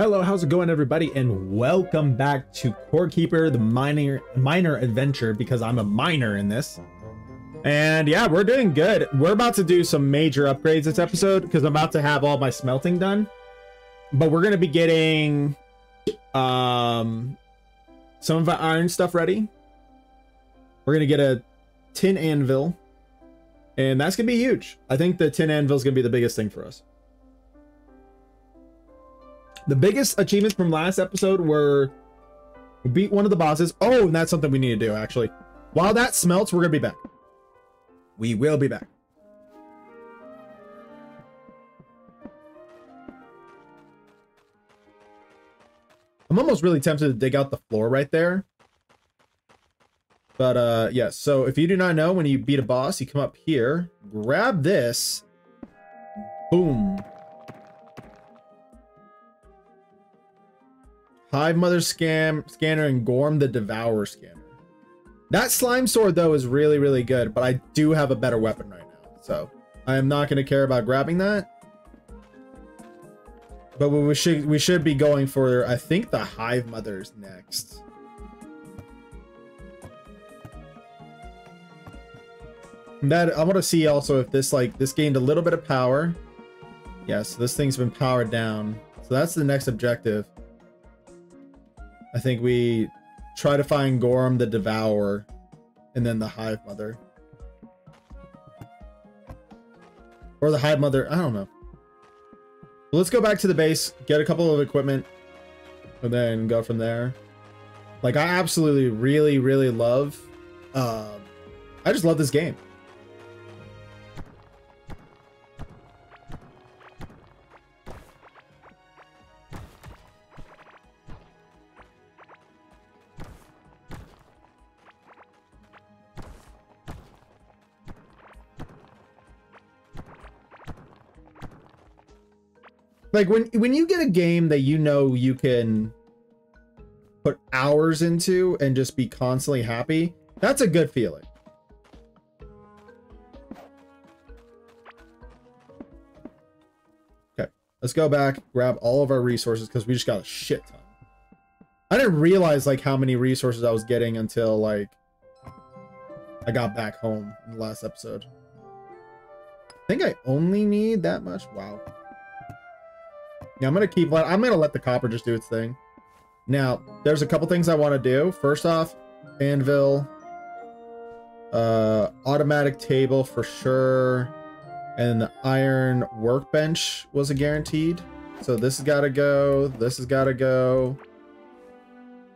Hello, how's it going everybody and welcome back to Core Keeper the minor minor adventure because I'm a miner in this. And yeah, we're doing good. We're about to do some major upgrades this episode because I'm about to have all my smelting done. But we're going to be getting um some of our iron stuff ready. We're going to get a tin anvil and that's going to be huge. I think the tin anvil is going to be the biggest thing for us. The biggest achievements from last episode were beat one of the bosses. Oh, and that's something we need to do, actually. While that smelts, we're going to be back. We will be back. I'm almost really tempted to dig out the floor right there. But, uh, yes. Yeah, so if you do not know, when you beat a boss, you come up here, grab this. Boom. Hive Mother scam scanner and Ghorm the Devourer scanner. That slime sword though is really really good, but I do have a better weapon right now, so I am not going to care about grabbing that. But we should we should be going for I think the Hive Mothers next. That I want to see also if this like this gained a little bit of power. Yes, this thing's been powered down. So that's the next objective. I think we try to find Ghorm the Devourer and then the Hive Mother. Or the Hive Mother, I don't know. let's go back to the base, get a couple of equipment, and then go from there. Like, I absolutely, really, really love... Uh, I just love this game. Like when when you get a game that you know you can put hours into and just be constantly happy that's a good feeling. Okay let's go back grab all of our resources because we just got a shit ton. I didn't realize like how many resources i was getting until like i got back home in the last episode. I think i only need that much? Wow yeah, I'm gonna keep. I'm gonna let the copper just do its thing. Now, there's a couple things I want to do. First off, anvil, uh, automatic table for sure, and the iron workbench was a guaranteed. So this has got to go. This has got to go.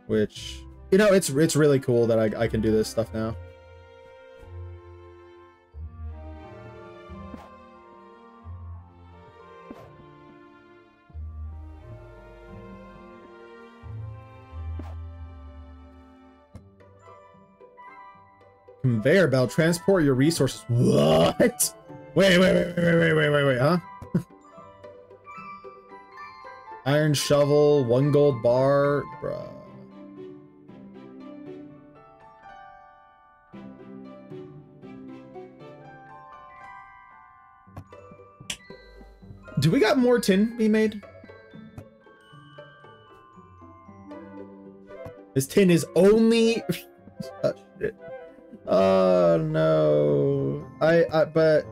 Which, you know, it's it's really cool that I I can do this stuff now. Conveyor belt. Transport your resources. What? Wait, wait, wait, wait, wait, wait, wait, wait, huh? Iron shovel, one gold bar. Bruh. Do we got more tin be made? This tin is only... oh. No. I I but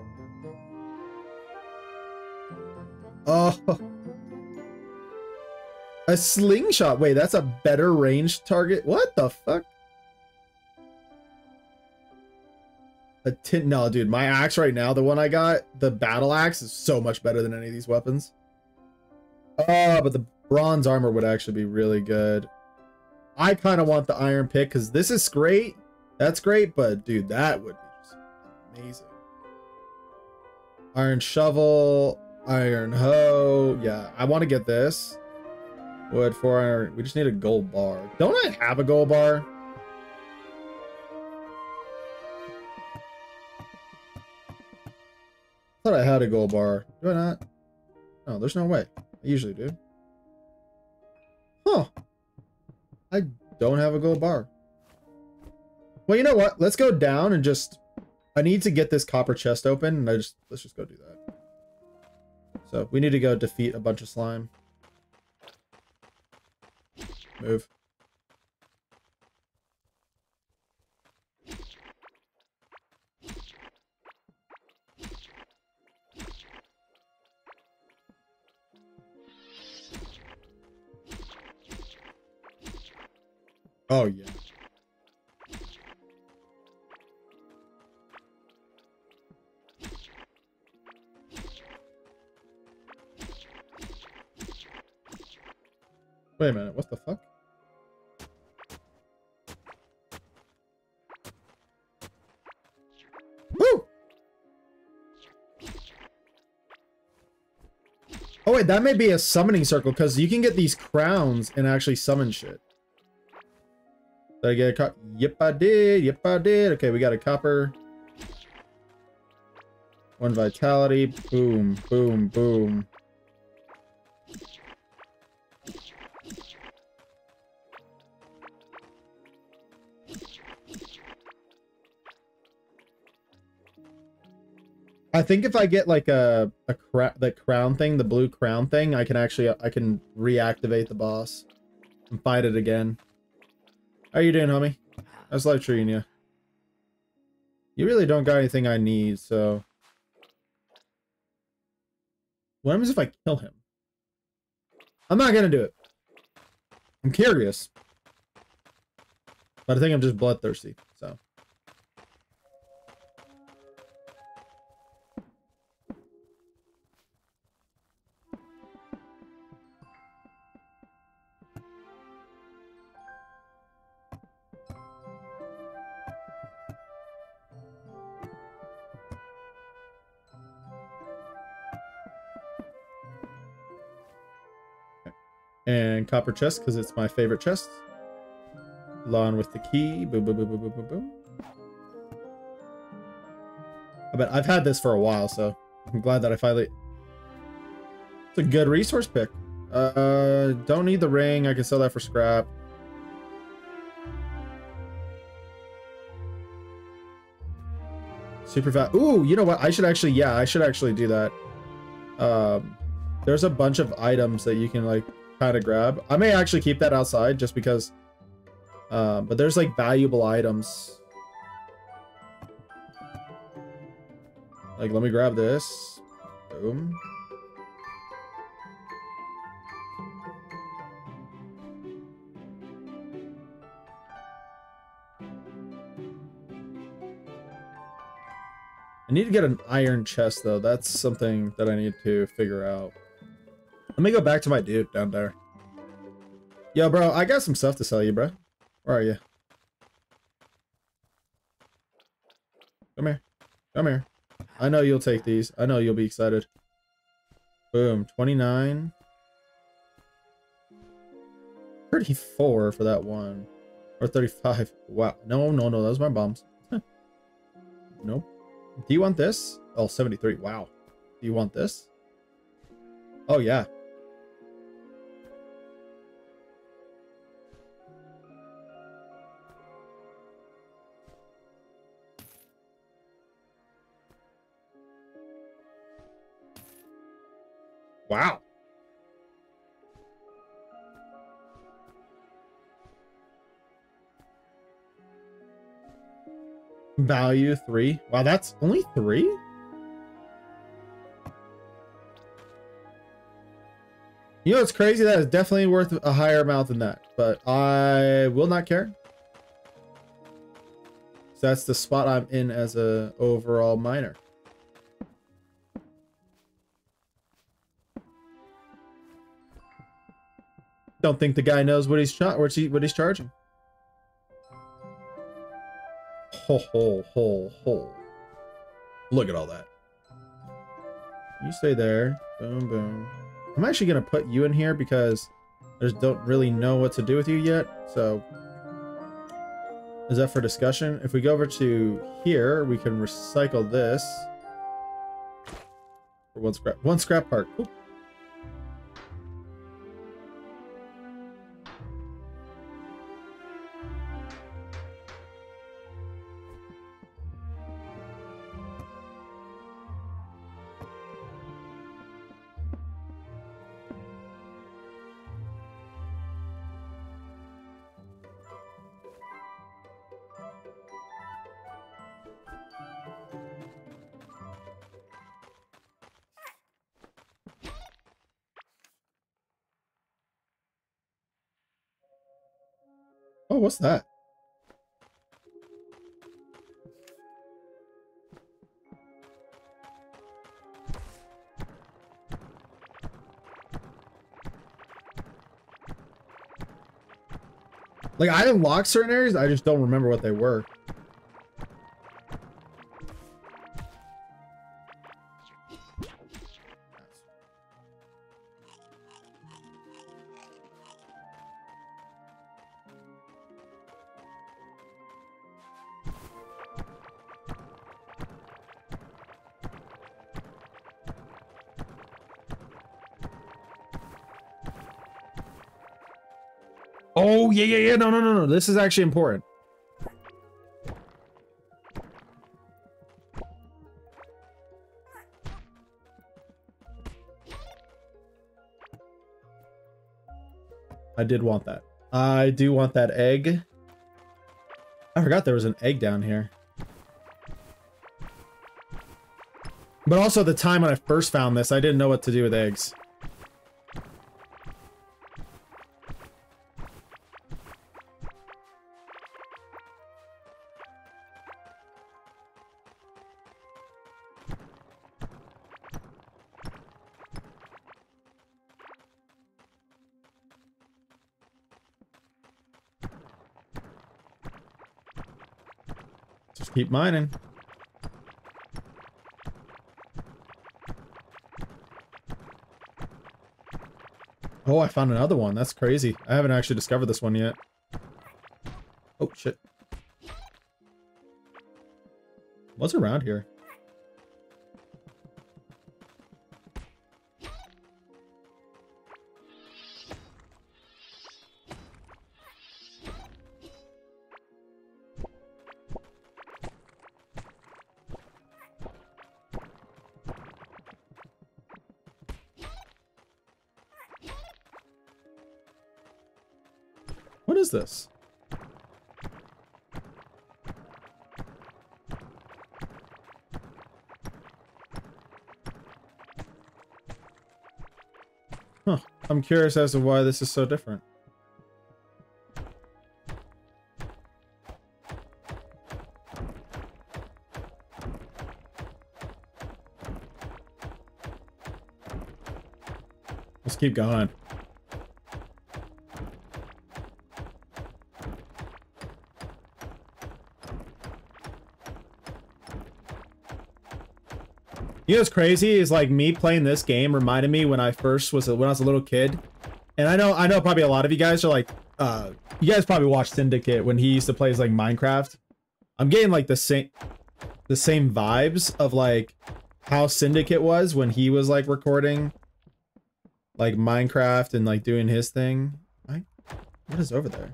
Oh. A slingshot. Wait, that's a better range target. What the fuck? A tin no, dude, my axe right now, the one I got, the battle axe is so much better than any of these weapons. Oh, but the bronze armor would actually be really good. I kind of want the iron pick because this is great, that's great, but dude, that would be just amazing. Iron shovel, iron hoe. Yeah, I want to get this. Wood, four iron. We just need a gold bar. Don't I have a gold bar? Thought I had a gold bar. Do I not? No, there's no way. I usually do. Huh. I don't have a gold bar. Well, you know what? Let's go down and just... I need to get this copper chest open, and I just... Let's just go do that. So, we need to go defeat a bunch of slime. move. Oh yeah. Wait a minute, what the fuck? Woo! Oh wait, that may be a summoning circle because you can get these crowns and actually summon shit. Did I get a cop? Yep, I did. Yep, I did. Okay, we got a copper. One vitality. Boom, boom, boom. I think if I get like a a cra the crown thing, the blue crown thing, I can actually I can reactivate the boss and fight it again. How you doing, homie? How's life treating you? You really don't got anything I need, so. What happens if I kill him? I'm not gonna do it. I'm curious. But I think I'm just bloodthirsty, and copper chest because it's my favorite chest. Lawn with the key. Boom, boom, boom, boom, boom, boom, boom. I bet I've had this for a while, so I'm glad that I finally. It's a good resource pick. Uh, don't need the ring. I can sell that for scrap. Super fat. Ooh, you know what? I should actually, yeah, I should actually do that. Um, there's a bunch of items that you can like kind of grab. I may actually keep that outside just because. Uh, but there's like valuable items. Like, let me grab this. Boom. I need to get an iron chest though. That's something that I need to figure out. Let me go back to my dude down there. Yo, bro, I got some stuff to sell you, bro. Where are you? Come here. Come here. I know you'll take these. I know you'll be excited. Boom. 29. 34 for that one. Or 35. Wow. No, no, no. Those are my bombs. nope. Do you want this? Oh, 73. Wow. Do you want this? Oh, yeah. Wow. Value three. Wow, that's only three? You know it's crazy? That is definitely worth a higher amount than that. But I will not care. So that's the spot I'm in as a overall miner. Don't think the guy knows what he's what, he, what he's charging. Ho ho ho ho. Look at all that. You stay there. Boom boom. I'm actually gonna put you in here because I just don't really know what to do with you yet. So is that for discussion? If we go over to here, we can recycle this for one scrap one scrap part. Cool. Oh, what's that? Like, I unlocked certain areas, I just don't remember what they were. Oh, yeah, yeah, yeah. No, no, no, no. This is actually important. I did want that. I do want that egg. I forgot there was an egg down here. But also the time when I first found this, I didn't know what to do with eggs. Just keep mining. Oh, I found another one. That's crazy. I haven't actually discovered this one yet. Oh, shit. What's around here? Is this? Huh. I'm curious as to why this is so different. Let's keep going. You know what's crazy is like me playing this game reminded me when I first was a, when I was a little kid, and I know I know probably a lot of you guys are like, uh, you guys probably watched Syndicate when he used to play as like Minecraft. I'm getting like the same, the same vibes of like how Syndicate was when he was like recording, like Minecraft and like doing his thing. I, what is over there?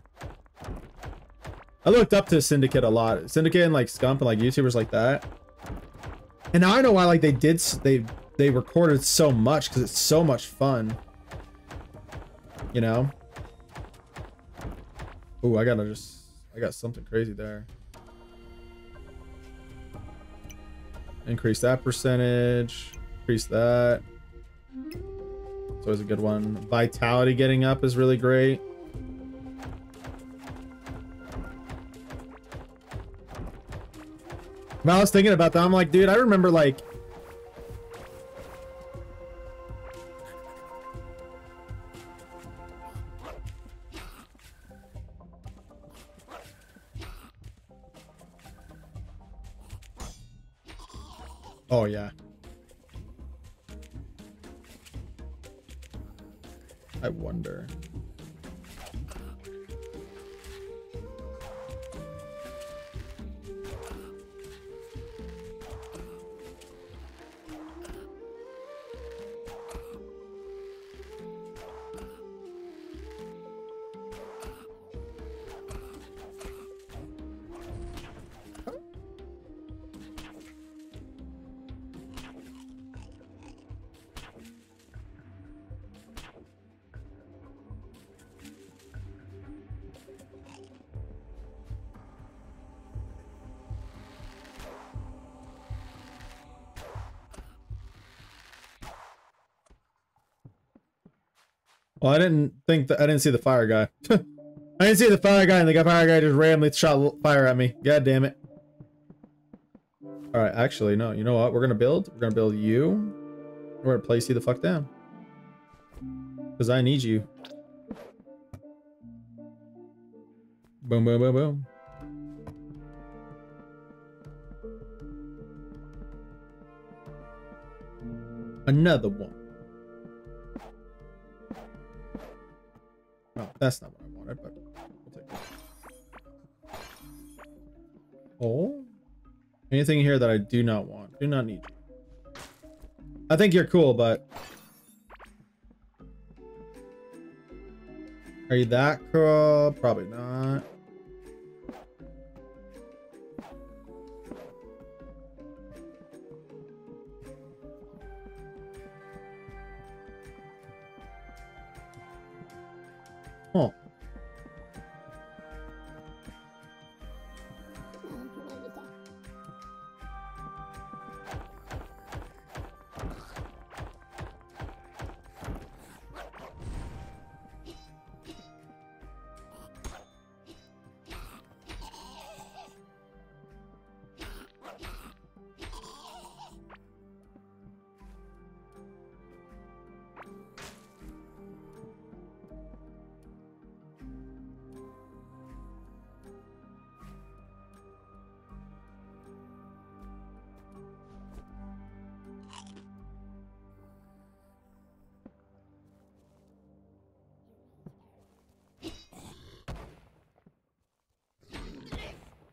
I looked up to Syndicate a lot. Syndicate and like Scump and like YouTubers like that. And now I know why like they did they they recorded so much because it's so much fun. You know? Oh, I gotta just I got something crazy there. Increase that percentage. Increase that. It's always a good one. Vitality getting up is really great. I was thinking about that, I'm like, dude, I remember like Oh yeah. I wonder. Well, I didn't think that I didn't see the fire guy. I didn't see the fire guy, and the guy fire guy just randomly shot fire at me. God damn it. Alright, actually, no. You know what? We're gonna build. We're gonna build you. We're gonna place you the fuck down. Because I need you. Boom, boom, boom, boom. Another one. Oh, that's not what I wanted, but we'll take it. Oh. Anything here that I do not want. Do not need. I think you're cool, but... Are you that cool? Probably not.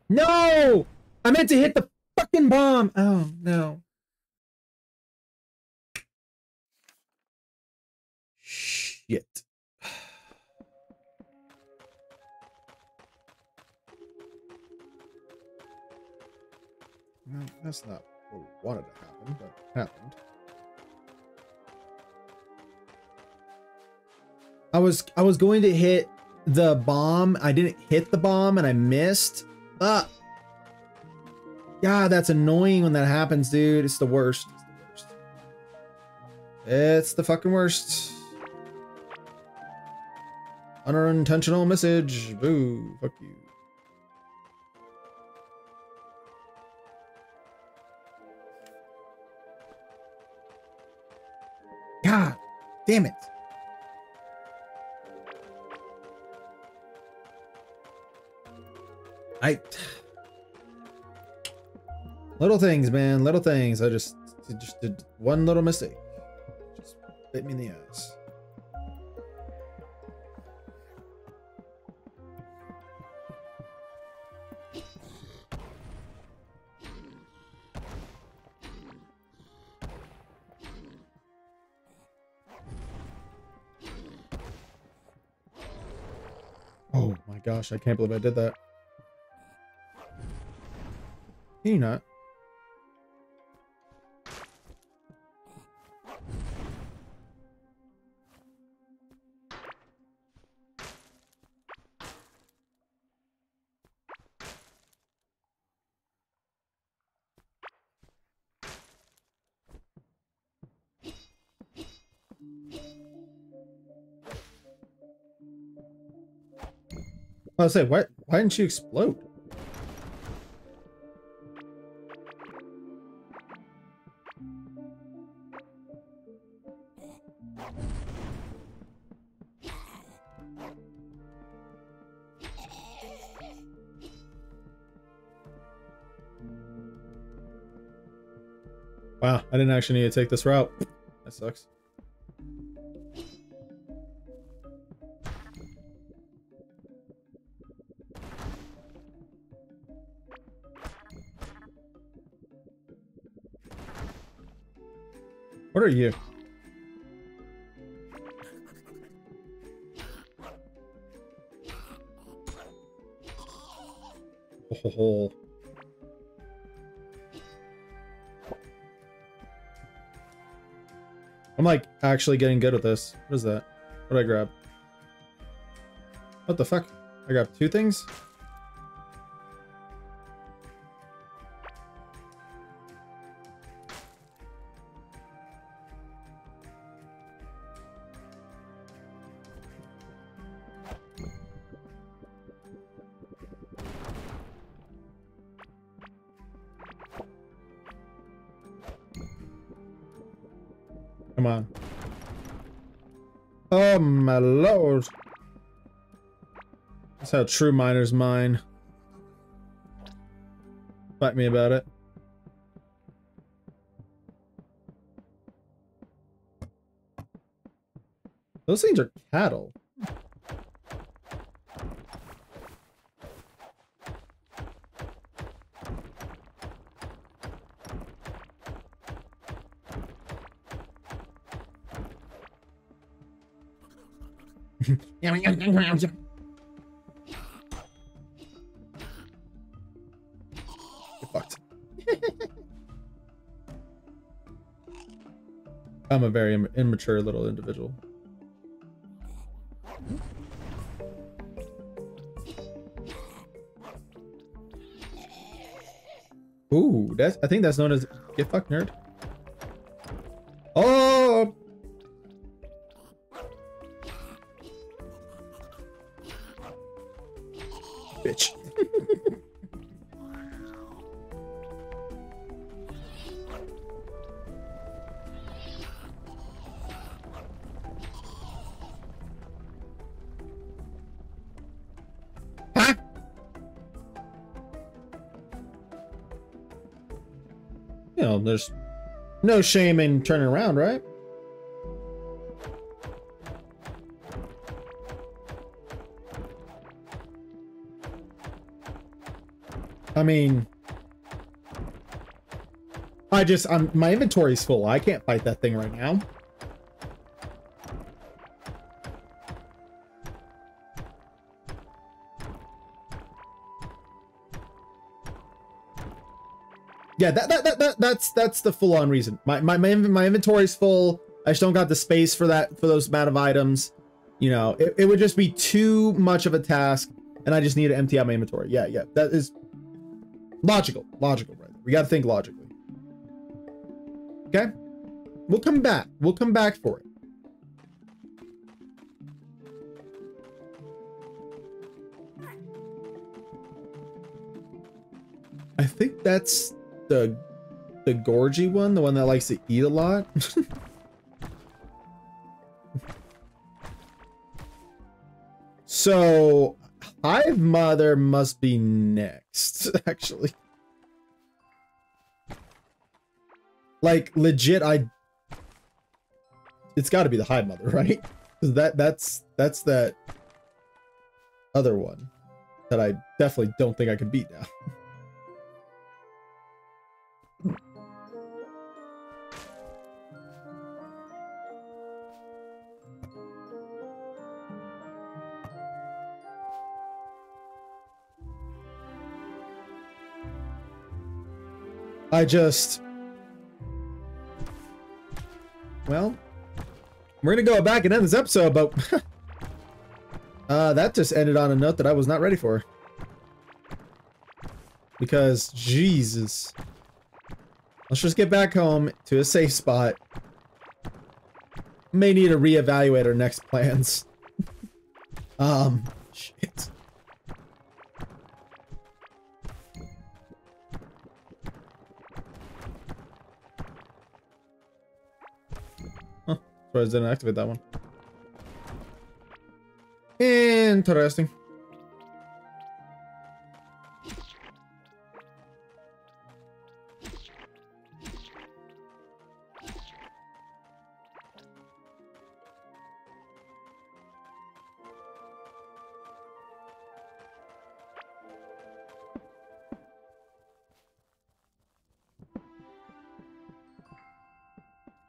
No! I meant to hit the fucking bomb. Oh, no. Shit. Well, that's not what we wanted to happen, but happened. I was I was going to hit the bomb. I didn't hit the bomb and I missed. Ah. God, that's annoying when that happens, dude. It's the worst. It's the worst. It's the fucking worst. Unintentional message. Boo. Fuck you. God damn it. I little things, man, little things. I just just did one little mistake. Just bit me in the ass. Oh my gosh, I can't believe I did that. You not? I was say, why why didn't you explode? I didn't actually need to take this route. That sucks. What are you? Oh. I'm like actually getting good at this. What is that? What did I grab? What the fuck? I grabbed two things? Oh my lord. That's how true miners mine. Fight me about it. Those things are cattle. Fucked. I'm a very Im immature little individual. Ooh, that's I think that's known as get fucked nerd. Oh no shame in turning around, right? I mean, I just, I'm, my inventory's full. I can't fight that thing right now. Yeah, that, that, that, that that's that's the full on reason. My my my, my inventory's full. I just don't got the space for that for those amount of items. You know, it, it would just be too much of a task, and I just need to empty out my inventory. Yeah, yeah, that is logical, logical, right? We got to think logically. Okay, we'll come back. We'll come back for it. I think that's the the gorgy one, the one that likes to eat a lot. so Hive Mother must be next, actually. Like legit, I it's got to be the Hive Mother, right? That that's that's that other one that I definitely don't think I can beat now. I just... Well, we're gonna go back and end this episode, but... uh, that just ended on a note that I was not ready for. Because, Jesus. Let's just get back home to a safe spot. May need to reevaluate our next plans. um, shit. But I didn't activate that one. Interesting.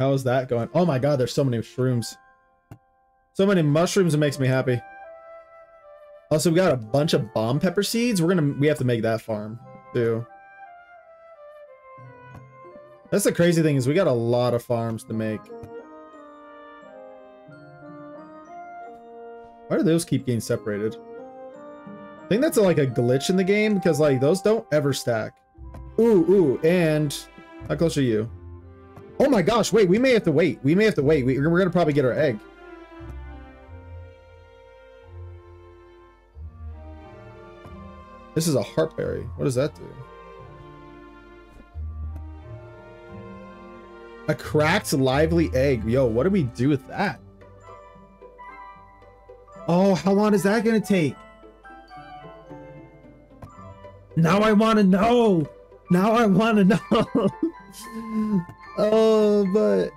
How is that going? Oh my god, there's so many shrooms. So many mushrooms, it makes me happy. Also, we got a bunch of bomb pepper seeds. We're gonna, we have to make that farm, too. That's the crazy thing is we got a lot of farms to make. Why do those keep getting separated? I think that's like a glitch in the game because like those don't ever stack. Ooh, ooh, and how close are you? Oh my gosh, wait, we may have to wait. We may have to wait. We, we're gonna probably get our egg. This is a heartberry. What does that do? A cracked lively egg. Yo, what do we do with that? Oh, how long is that gonna take? Now I want to know. Now I want to know. Oh, but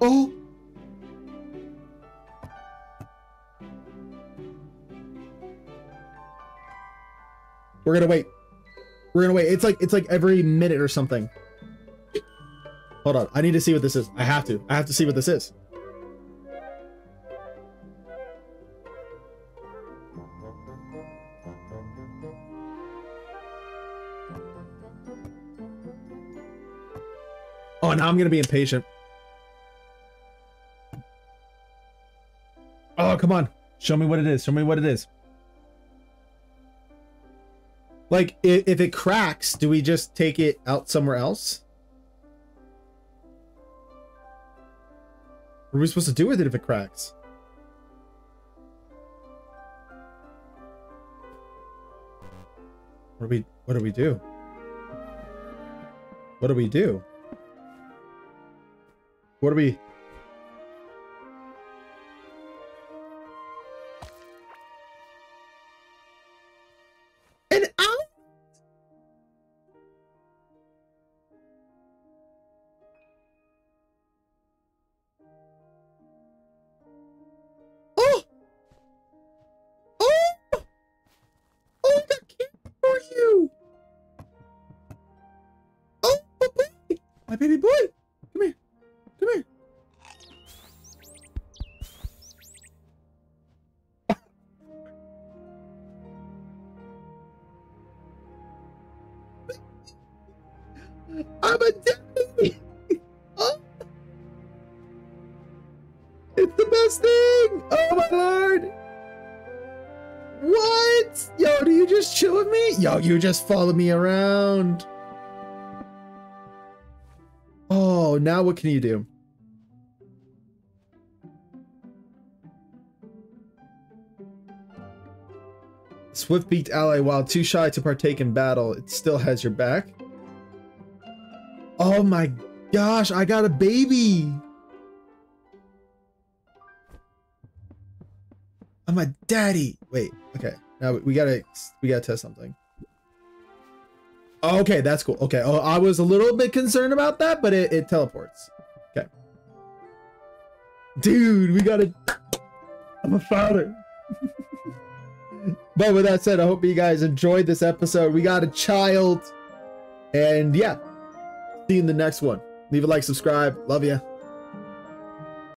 oh. We're gonna wait. We're gonna wait. It's like it's like every minute or something. Hold on. I need to see what this is. I have to. I have to see what this is. I'm gonna be impatient. Oh, come on. Show me what it is. Show me what it is. Like, if, if it cracks, do we just take it out somewhere else? What are we supposed to do with it if it cracks? What do we, what do we do? What do we do? What do we... Yo, you just follow me around. Oh, now what can you do? Swift beat ally while too shy to partake in battle. It still has your back. Oh my gosh, I got a baby. I'm a daddy. Wait, okay. Now we gotta we gotta test something. Oh, okay, that's cool. Okay, oh, I was a little bit concerned about that, but it, it teleports. Okay. Dude, we gotta... I'm a father. but with that said, I hope you guys enjoyed this episode. We got a child. And yeah, see you in the next one. Leave a like, subscribe. Love ya.